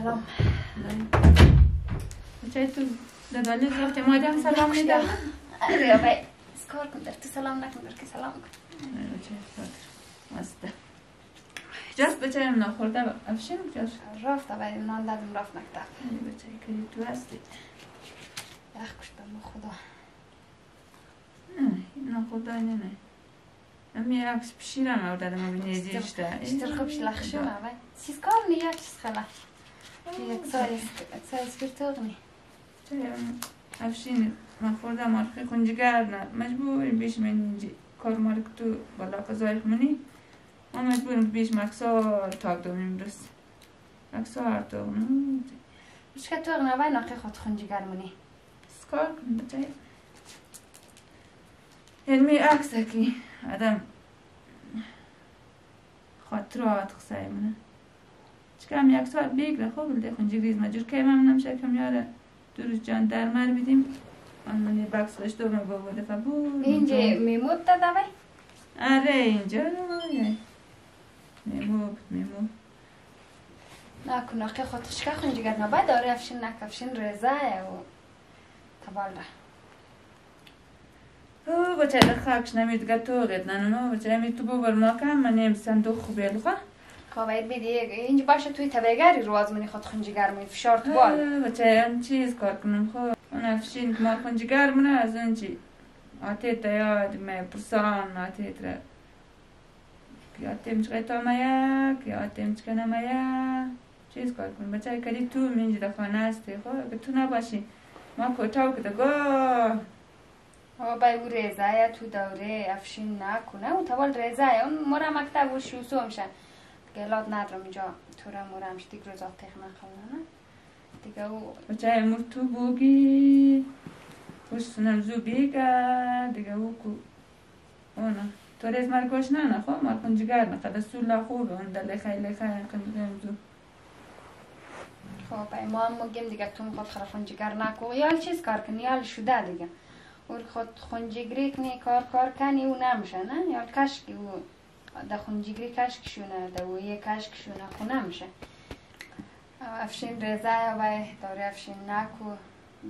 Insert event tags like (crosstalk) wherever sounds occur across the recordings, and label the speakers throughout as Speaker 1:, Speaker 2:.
Speaker 1: سلام.
Speaker 2: بچه تو دادالی گفت مادم سلام میدم
Speaker 1: آره بای اسکار کن. در تو سلام نکن در که سلام کن.
Speaker 2: مسته جست بچه هم نخورده افشین جست
Speaker 1: رفت بای نان دادم رفت مکتب
Speaker 2: بچه که تو هستی؟
Speaker 1: یخ کشتم خدا.
Speaker 2: نه نخورده نه. نه امی عکس پشیرم او دادم او بینیزیش ده
Speaker 1: اشتر خوب شلخ شو بای سیز کار نیا چیز خلا یک سایز سایز کرتوغنی
Speaker 2: افشین من خوردم مرخی کنجگر نه مجبوریم بیش من اینجی کار مارک تو بالا قضای منی ما مجبوریم بیش مکسار تاک دومیم برس مکسار تاک نو
Speaker 1: مشکل توغنه بای ناقی خود خونجگر منی
Speaker 2: سکار کن بچه علمی عکس اکی آدم خاطرات خسای منه چکم یک ساعت بگره خوب بلده خونجگریز مجور. که من نمشه کم یاره. درست جان در مر بیدیم. آن من یه بکس داشته من با بوده فبور
Speaker 1: اینجا میمود داده بای
Speaker 2: آره اینجا رو میمود میمود.
Speaker 1: نکن ناقی خود شکا خونجگر نبای داره افشین نک افشین رزای و تبالده
Speaker 2: او بچه در خاکش نمید گه غید ننو بچه همی تو ببر ما کم من نیم صندوق خوبی لخوا
Speaker 1: خب باید بیدی اینجا باشه توی تبیگری رو از منی خود خونجگر منی فشار تو بال
Speaker 2: بچه هم چیز کار کنم خو اون افشین ما خونجگر منه از اون چی آتیت یاد می پرسان آتیت را که آتیم چقه تا میا که آتیم چقه نمیا چیز کار کنم بچه کدی تو منجی دفعه نستی خو که تو نباشی ما کتاو که دگاه
Speaker 1: او بای او رزای تو دوره افشین نکنه او تبال رزای اون مرا مکتب و شوسو همشه گلاد ندارم اینجا تو را همشه دیگه روزا تخ نخواهنه دیگه او
Speaker 2: بچه امور تو بوگی پشتونم زو بیگه. دیگه او کو اونا تو ریز مرگوش نه نه خواه مار کنجگر نه. قد سولا خوبه. اون دل خیلی خیلی کنجگر زو.
Speaker 1: خب بای ما هم مگیم دیگه تو خود خرفونجگر نکو. یال چیز کار کنی؟ یال شده دیگه. اور خود خونجگری کنی کار کار کنی او نمیشه نه؟ یا کشکی او ده خونجگری کشک شونه ده او یه کشک شونه خو نمیشه افشین رزای و داره افشین نکو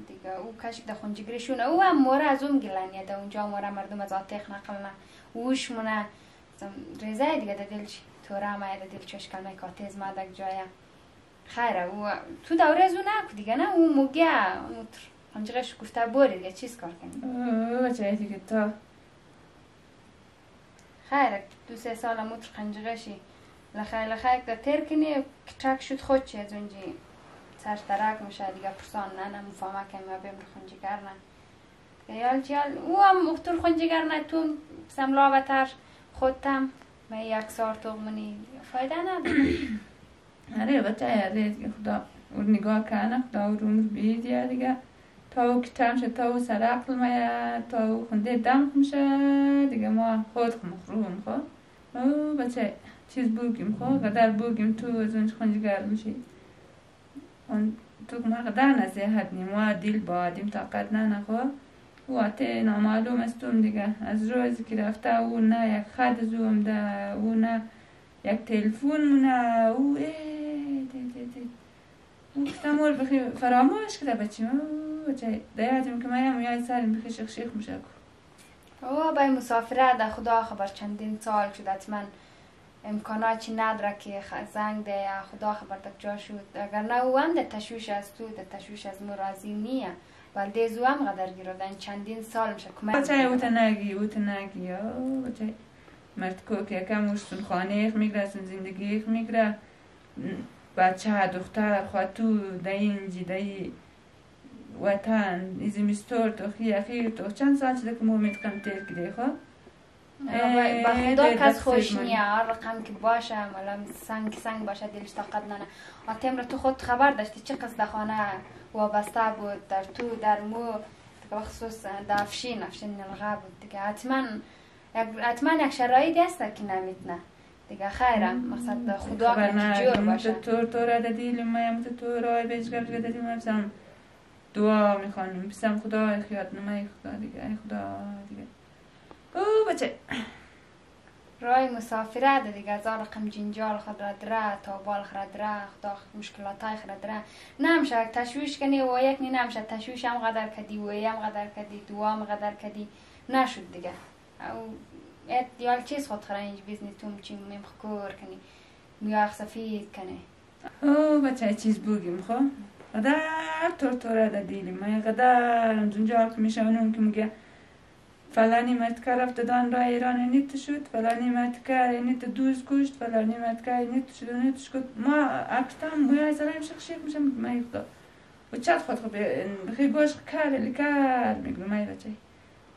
Speaker 1: دیگه او کشک ده خونجگری شونه او هم موره از اون گلنیه ده اونجا موره مردم از آتیخ نقلنه. اوش مونه. رزای دیگه ده دلش تو رامه ده دل چوش کلمه کاتیز مدک جایه. خیره او تو دوره از او نکو دیگه نه؟ او مگه خنجرش گفته بوری دیگه. چیز کار کنیم؟
Speaker 2: بچه دیگه تا
Speaker 1: خیره دو سه سال موتر خنجرشی لخیر لخیر که تیر کنی شد خود چی از اونجی. سرش درک میشه دیگه پرسان نه نه مفهمه که ما بیم خنجگر نه. یال چیال او هم اختر خنجگر نه تو سم لابتر خودتم. من یک سار منی. فایده نداره. (coughs)
Speaker 2: آره بچه آره خدا اور نگاه کنه خدا اور عمر بیدیه دیگه. تا او کتم شد تا او سر عقل میا تا او خونده دم میشه دیگه ما خود مخروم خو. او بچه چیز بوگیم خو قدر بوگیم تو از اونش خونجگر میشی. اون تو ما قدر نصیحت نیم ما دیل بادیم طاقت نه نخو آته نامعلوم استم دیگه. از روزی که رفته او نه یک خط زوم ده او نه یک تلفون مونه. او ای دی دی دی. گفتم مور بخی فراموش کرده بچه. بچه دیاتیم که مایم یاد سرم بخی شیخ شیخ میشه
Speaker 1: او بای مسافره در خدا خبر چندین سال شد من امکاناتی نداره که زنگ ده یا خدا خبر دک جا شد اگر نه او هم ده تشویش از تو ده تشویش از مرازی نیه ولی دیزو هم قدر گیردن چندین سال میشه کمک
Speaker 2: بچه اوت نگی اوت نگی بچه مرد که کم سون خانه ایخ میگره زندگی ایخ میگره بچه دختر خواه تو ده اینجی ده وطن ایزی مستور تو خی اخیر تو. چند سال شده که مومید کم تیر کده خواه
Speaker 1: با خدا کس خوش نیه هر رقم که باشه مالا سنگ سنگ باشه دلش طاقت نه آتیم را تو خود خبر داشتی چه قصد خانه؟ وابسته بود در تو در مو. بخصوص در افشین افشین نلغه بود. دیگه حتما حتما یک شرایطی هست که نمی‌تونه دیگه خیرم مقصد خدا که جور باشه.
Speaker 2: تو تو را دادی ما مت تو را بیش گفت دادی بسم دعا می‌خوانیم. بسم خدا خیات نمای خدا دیگه ای خدا دیگه. او بچه.
Speaker 1: رای مسافره ده دیگه آن رقم جنجال خود را دره تا بال خود دره خدا مشکلات های خود دره نمیشه تشویش کنی و یک نی نمیشه تشویش هم قدر کدی و هم قدر کدی دو هم قدر کدی نشد دیگه. او ات یال چیز خود خرا اینج بیزنی توم چی میم خکور کنی. میاخ سفید کنی.
Speaker 2: او بچه چیز بگیم خب؟ قدر تورتوره ده دیلی ما قدر جنجال که میشه اونم که میگه فلانی متکه رفت دان را ایران نیت شد فلانی متکه نیت دوز کشت فلانی متکه نیت شد نیت شد ما اکتام مویا سلایم شخ شیخ میشم ما خدا و چت خود خود بخی گوش کار لیکار میگم ما بچه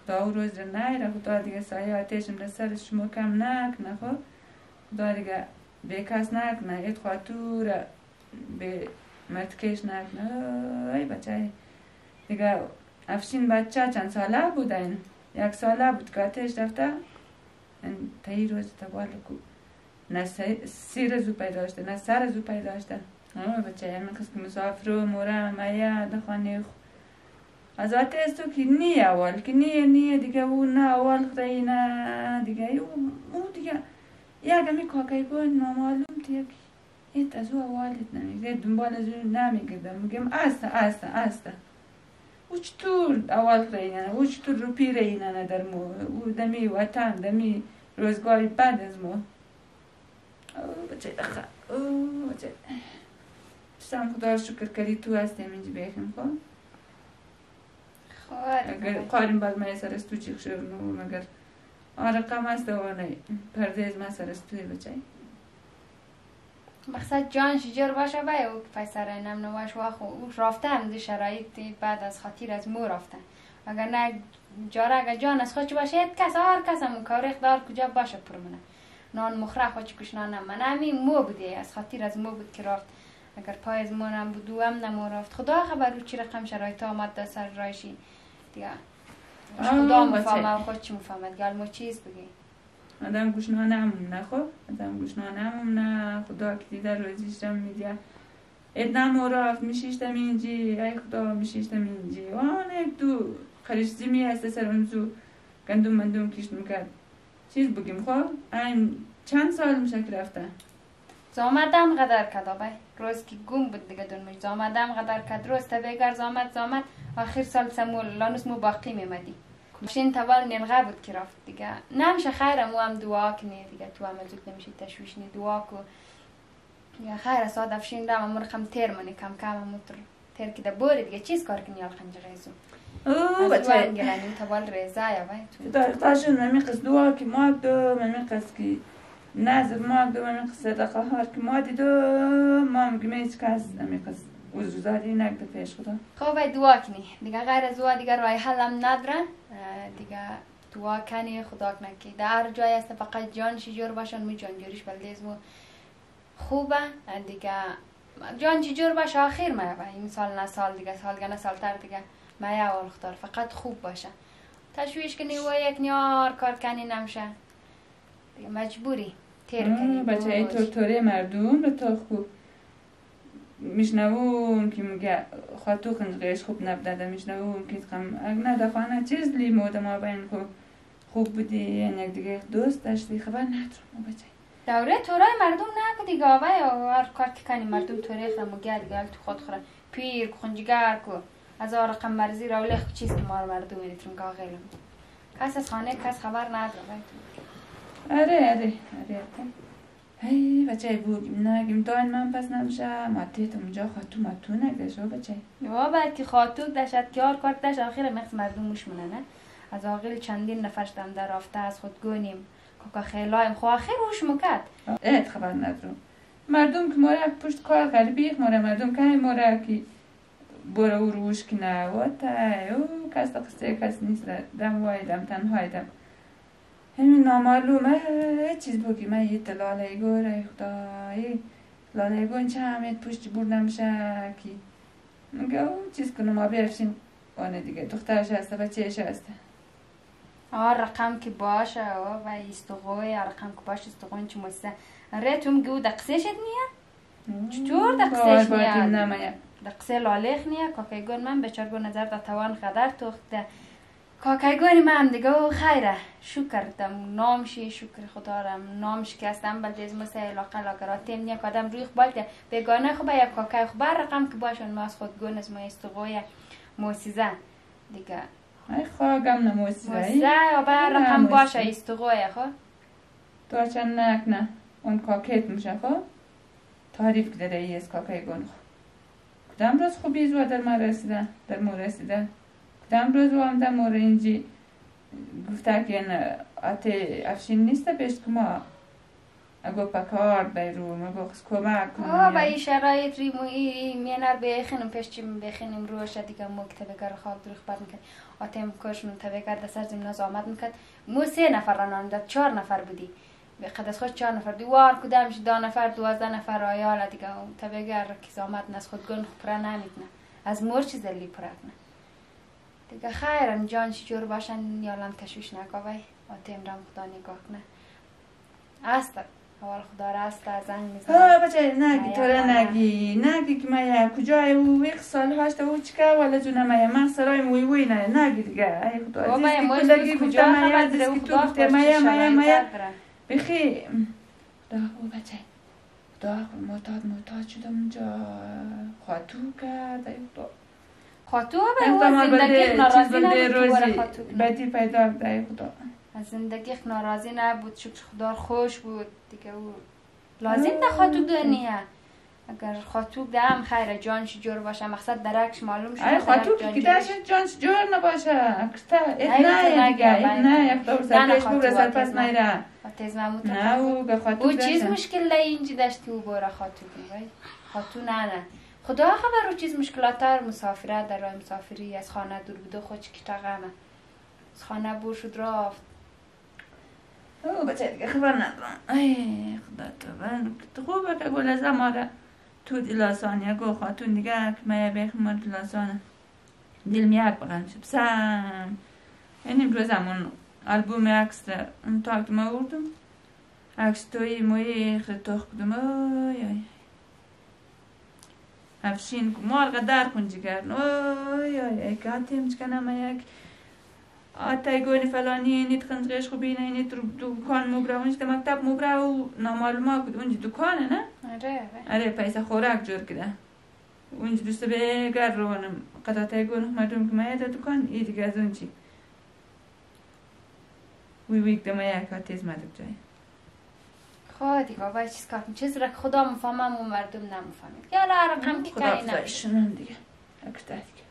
Speaker 2: خدا او روز را خدا دیگه سایه آتیشم در سرش کم نک نه خب خدا دیگه بیکاس نک نه ایت خاطور به متکش نک نه ای بچه دیگه افشین بچه چند ساله بوده این یک ساله بود که تا این روز تا کو نه سی رزو پیدا شده نه سر رزو پیدا شده اما بچه همین قسم مسافر و موره میا دخانه از آتش تو که نی اول که نی نی دیگه او نه اول خدایی نه دیگه او, دیگه. یک همی کاکای بون نامعلوم تیک ایت از او اولت نمیگه. دنبال از او نمیگردم میگم استه استه استه او چطور اول خیلی او چطور رو پیر اینه در مو او دمی وطن دمی روزگاری بعد از مو او بچه دخه او بچه سم خدا شکر کردی تو هستیم اینجا بیخیم خب اگر قاریم بعد من سر استو چیخ شد مگر آره قم هست و پرده از من سر استوی بچه.
Speaker 1: مقصد جان شجر باشه و او پسر نم نواش و خو رافته هم شرایط بعد از خاطر از مو رافته. اگر نه جاره اگر جان از خود باشه یک کس هر کس هم کار دار کجا باشه پرمونه نان مخره خود کش نان من همین مو بوده از خاطر از مو بود که رافت. اگر پای از مو نم بود هم نمو رافت. خدا خبر رو چی رقم شرایط آمد سر رایشی. دیگه. خدا مفهمه خود چی مفهمد گل مو چیز بگی.
Speaker 2: آدم گوشنانه همون نه خب؟ آدم گوشنانه همون نه. خدا که دیده روزیشتم میدیا ادنم رفت میشیشتم اینجی. ای خدا میشیشتم اینجی. یک دو. خریشتی می هسته سر اونزو گندوم مندوم کشت می‌کرد. چیز بگیم خب؟ این چند سال میشه که رفته؟
Speaker 1: زامدم قدر کد آبای. روز که گم بود دیگه دون میش. زامدم قدر کد. روز تا بگر زامد زامد. آخر سال سمول. لانوس مو باقی میمدی. ماشین تول نلغه بود که رفت دیگه. نمیشه خیر مو هم دعا کنی دیگه. تو هم زود نمیشه تشویش نی دعا کو. یا خیر ساد افشین دم امور خم تیر منی. کم کم امور تیر که بوری دیگه. چیز کار کنی خنجر ریزو؟
Speaker 2: او بچه
Speaker 1: گلانی تول ریزا یا وای
Speaker 2: تو. تاشون ممی قص دعا که ما دو ممی قص که نظر ما دو ممی قص صدقه هار که ما دیدو ما مگه میچ کس ممی قص وزوزاری نگده پیش خدا.
Speaker 1: خب دعا کنی دیگه غیر از دعا دیگه رای حلم ندارن. دیگه دعا کنی خدا که در جای است فقط جان جور باشن می جان جوریش بلدیزمو خوبه. دیگه جان جور باشه آخر ما این سال نه سال دیگه سال نه سال تر دیگه ما اول اختار فقط خوب باشه. تشویش کنی و یک نیار کار کنی دیگه مجبوری. تیر کنی.
Speaker 2: بچه ای تورتوری مردم به تو خوب. میشنوم که میگه خاطو خنجقیش خوب نبدده میشنوم که خم اگه دفعه چیز لی موده ما بین خوب خوب بودی یعنی دیگه دوست داشتی خبر ندارم بچه
Speaker 1: دوره تورای مردم نه دیگه آوه هر کار که کنی مردم توره خرم و گل گل تو خود خوره پیر خونجگر کو از آن رقم مرزی را ولی چیز که ما مردم می‌تونم که آغیلم کس از خانه کس خبر نداره
Speaker 2: آره آره آره هی بچه بود. نگیم داین من پس نمیشه ماتیت اونجا خاتو ماتو نگشو بچه.
Speaker 1: یا بلکه خاتو دشت کار کار دشت. آخر مخص مردم مش نه؟ از آقل چندین نفرش دم در رفته از خود گونیم. که خیلایم. خو آخر روش مکد
Speaker 2: ات خبر ندارم. مردم که ماره پشت کار غریبی ماره مردم که ماره که برو روش که نه و تا او کس تا قصه کس نیست. دم وایدم تنهایدم همین نامعلومه چیز بگی. من یه لاله گور ای خدای لاله گور چه همه پشت بور نمیشه؟ کی؟ میگه او چیز کنم ما بیرفشیم آنه دیگه. دخترش هسته بچهش هسته.
Speaker 1: آه رقم که باشه. و استقوی رقم که باشه. استقوی چه مسته ره تو میگه او دقسه شد نیه؟ چطور دقسهش نیه؟ دقسه لاله نیه. که گون من بچار گون نظر دا توان قدر توخته کاکایگانی من هم دیگه او خیره. شکر دم نامشی شکر خدا رم نامش که هستم بل دیز مسا علاقه لاگراتیم یک آدم روی خبال بگانه خوبه یک کاکای خوبه رقم که باشن ما از خود گون از ما استقوی موسیزه. دیگه.
Speaker 2: ای خواگم نموسی
Speaker 1: موسیزه یا به رقم باشه استقوی خو
Speaker 2: تو چند نک نه. اون کاکیت میشه خو تعریف کده ای از کاکای گون خو کدام روز خوبی زوا در ما رسیده؟ در ما رسیده؟ کدام روز هم در مور اینجی گفته که این آتی افشین نیست پیش ما اگو پکار بیرون اگو خس کمک کنیم.
Speaker 1: آه با این شرایط ری مو ای مینر بخینم پیش چیم بخینم روش دیگه مو که تبگر خواب دروخ بد می‌کرد. آتیم کش من تبگر دستر زم ناز آمد می‌کرد. مو سه نفر رانان داد چهار نفر بودی. قد از خود چهار نفر دیوار کدامش دو نفر دوازده نفر آیال دیگه؟ تبگر کیز آمد ناز خود گن پره نمیتنه. از مور چیز لی پرکنه دیگه خیرم جانش جور باشن یالان تشویش نکاوی آتیم رم خدا نگاه کنه است اول خدا را است زنگ می‌زنه
Speaker 2: آه بچه نگی تو را. نگی نگی که مایا کجای او یک سال هشت او چیکه والا جونه مایا من سرای موی وی نه نگی دیگه ای خدا دیسکی کلگی
Speaker 1: کجا خبر داره
Speaker 2: تو
Speaker 1: خدا شرایط
Speaker 2: مایا
Speaker 1: داره.
Speaker 2: بخی خدا او بچه خدا معتاد معتاد شدم اونجا خاطو کرد ای خدا
Speaker 1: خاطو به زندگی
Speaker 2: بده
Speaker 1: ناراضی
Speaker 2: بده
Speaker 1: نبود.
Speaker 2: بدی پیدا ای خدا.
Speaker 1: از زندگی ناراضی نبود شکر خدا خوش بود. دیگه او لازم نه خاطو دنیا. اگر خاطو دم خیر جانش جور باشه. مقصد درکش معلوم شد درک
Speaker 2: خاطو که. داشت جانش جور نباشه. اکستا
Speaker 1: ای
Speaker 2: نه دیگه نه یک دور سرکش
Speaker 1: خاطو
Speaker 2: سرپس. نیره.
Speaker 1: و تیز محمود
Speaker 2: نه او به خاطو
Speaker 1: او چیز. مشکل لی اینجی داشت که او باره وای. خاطو نه نه. خدا خبر او چیز مشکلات در مسافرت در راه مسافری از خانه دور بوده خود تقمه از خانه بور شد رفت.
Speaker 2: او بچه دیگه خبر ندارم. ای خدا تو خوبه که گل از ماره تو دلاسانی گو خاتون دیگه که مایه بیخ مار دلاسانه دل میاد بغم شد. سم. این روز همون البوم عکس تاکت ما بردم عکس توی موی توخ کدوم اوی اوی افشین مال قدر کنجی کرد اوی اوی ای که هاتیم چکنم یک. آتای گونی فلانی نیت خندقش خوبی نه نیت رو دکان مبرا. اونج ده مکتب مبرا و نامعلومه بود. اونج دکانه نه؟
Speaker 1: آره آره.
Speaker 2: آره پیسه خوراک جور کده اونج دوست به گر روانم قطع تای گونه مردم که مایه ده دکان ای دیگه از اونجی. وی ویک ده مایه که تیز مدک جای.
Speaker 1: خب دیگه باید چیز کار چیز را که خدا مفهمم و مردم نمفهمید یا را رقم که کاری
Speaker 2: خدایشونم دیگه. اکتا دیگه.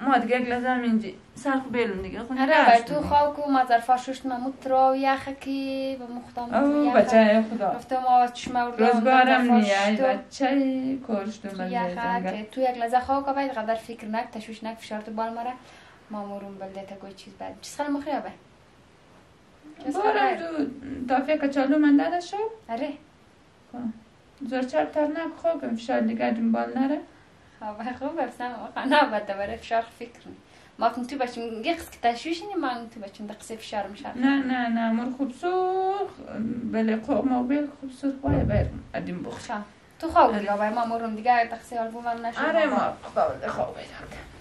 Speaker 2: ما دیگه لحظه هم اینجی. سر خوب بیلم دیگه. خونه
Speaker 1: آره بر تو. خواه که مزر فاشوشت ممود ترا و یخه که به مختام
Speaker 2: او بچه خدا.
Speaker 1: گفتم ما چشمه و
Speaker 2: روزگارم نیای بچه
Speaker 1: یخه
Speaker 2: زنگل
Speaker 1: که تو یک لحظه خواه که باید قدر فکر نک تشویش نک فشار تو بال مره. ما مرون بلده تا کوئی چیز بعد. چیز خیلی مخیره به چیز
Speaker 2: بارم تو دافیه که چالو من داده شو
Speaker 1: آره
Speaker 2: زور چر تر خواه که فشار دیگر دنبال نره
Speaker 1: خواه خوب بفسم نه باید دوباره فشار فکر ما کن تو بچیم یه قصد که تشویش نی ما تو بچیم دقیقه فشار میشه
Speaker 2: نه نه نه مر خوب سوخ بله خوب موبیل خوب سوخ بایه برم ادیم بخش
Speaker 1: تو خواه دیگه باید ما مرون دیگه دقیقه آلبوم هم نشد
Speaker 2: آره ما خوب خوب بیدم